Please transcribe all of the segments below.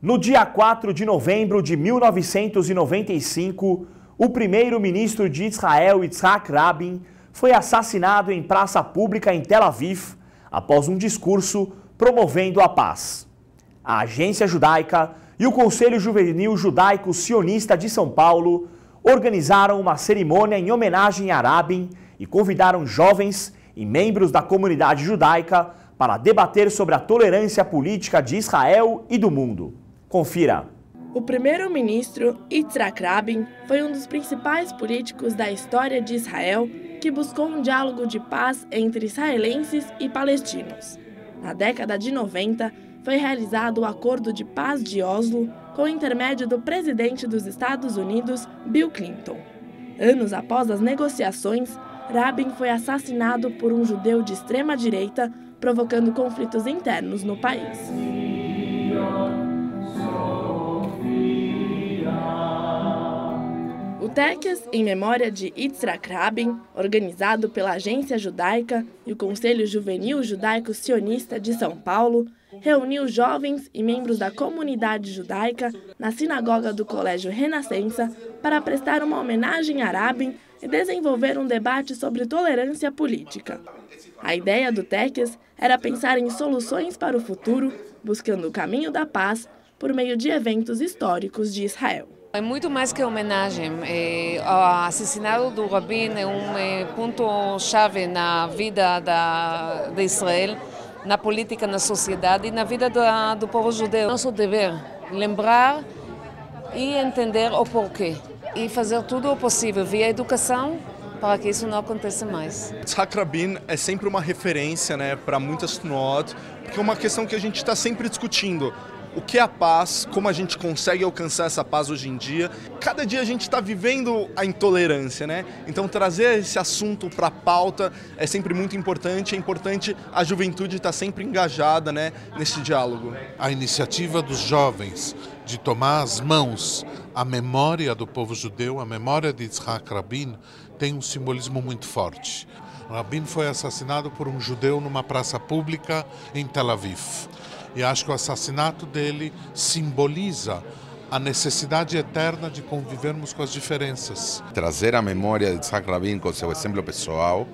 No dia 4 de novembro de 1995, o primeiro-ministro de Israel, Yitzhak Rabin, foi assassinado em praça pública em Tel Aviv após um discurso promovendo a paz. A Agência Judaica e o Conselho Juvenil Judaico Sionista de São Paulo organizaram uma cerimônia em homenagem a Rabin e convidaram jovens e membros da comunidade judaica para debater sobre a tolerância política de Israel e do mundo. Confira. O primeiro-ministro Yitzhak Rabin foi um dos principais políticos da história de Israel que buscou um diálogo de paz entre israelenses e palestinos. Na década de 90, foi realizado o Acordo de Paz de Oslo com o intermédio do presidente dos Estados Unidos, Bill Clinton. Anos após as negociações, Rabin foi assassinado por um judeu de extrema direita, provocando conflitos internos no país. O Teques, em memória de Yitzhak Rabin, organizado pela Agência Judaica e o Conselho Juvenil Judaico Sionista de São Paulo, reuniu jovens e membros da comunidade judaica na sinagoga do Colégio Renascença para prestar uma homenagem a Rabin e desenvolver um debate sobre tolerância política. A ideia do Teques era pensar em soluções para o futuro, buscando o caminho da paz por meio de eventos históricos de Israel. É muito mais que homenagem. O assassinato do Rabin é um é, ponto-chave na vida da, de Israel, na política, na sociedade e na vida da, do povo judeu. Nosso dever lembrar e entender o porquê e fazer tudo o possível via educação para que isso não aconteça mais. Yitzhak Rabin é sempre uma referência né, para muitas Tnuot, porque é uma questão que a gente está sempre discutindo o que é a paz, como a gente consegue alcançar essa paz hoje em dia. Cada dia a gente está vivendo a intolerância, né? Então trazer esse assunto para a pauta é sempre muito importante. É importante a juventude estar tá sempre engajada, né, nesse diálogo. A iniciativa dos jovens de tomar as mãos a memória do povo judeu, a memória de Yitzhak Rabin, tem um simbolismo muito forte. Rabin foi assassinado por um judeu numa praça pública em Tel Aviv. E acho que o assassinato dele simboliza a necessidade eterna de convivermos com as diferenças. Trazer a memória de Isaac Rabin com seu exemplo pessoal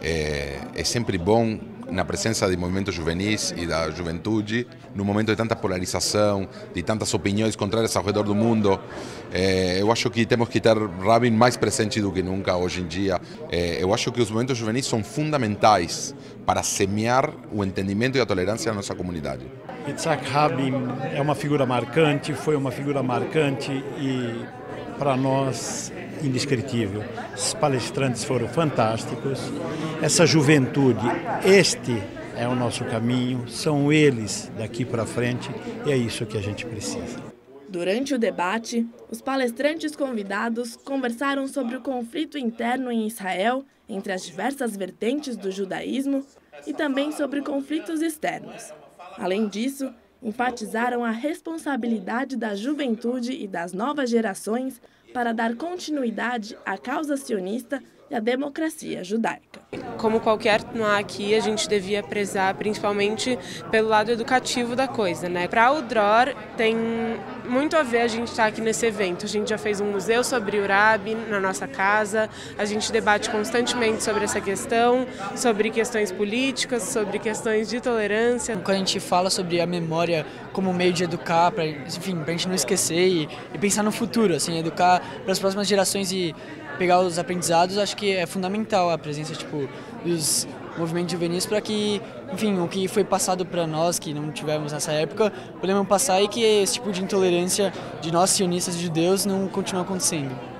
é, é sempre bom na presença de movimentos juvenis e da juventude, num momento de tanta polarização, de tantas opiniões contrárias ao redor do mundo. É, eu acho que temos que ter Rabin mais presente do que nunca hoje em dia. É, eu acho que os movimentos juvenis são fundamentais para semear o entendimento e a tolerância na nossa comunidade. Yitzhak Rabin é uma figura marcante, foi uma figura marcante e para nós indescritível. Os palestrantes foram fantásticos. Essa juventude, este é o nosso caminho, são eles daqui para frente e é isso que a gente precisa. Durante o debate, os palestrantes convidados conversaram sobre o conflito interno em Israel entre as diversas vertentes do judaísmo e também sobre conflitos externos. Além disso, enfatizaram a responsabilidade da juventude e das novas gerações para dar continuidade à causa sionista e à democracia judaica. Como qualquer Tnuá aqui, a gente devia prezar principalmente pelo lado educativo da coisa. Né? Para o Dror, tem muito a ver a gente estar tá aqui nesse evento. A gente já fez um museu sobre o Rabi na nossa casa, a gente debate constantemente sobre essa questão, sobre questões políticas, sobre questões de tolerância. Quando a gente fala sobre a memória como meio de educar, para enfim, a gente não esquecer e, e pensar no futuro, assim, educar para as próximas gerações e pegar os aprendizados, acho que é fundamental a presença tipo dos movimentos juvenis para que, enfim, o que foi passado para nós que não tivemos nessa época, podemos passar e que esse tipo de intolerância de nós sionistas judeus não continue acontecendo.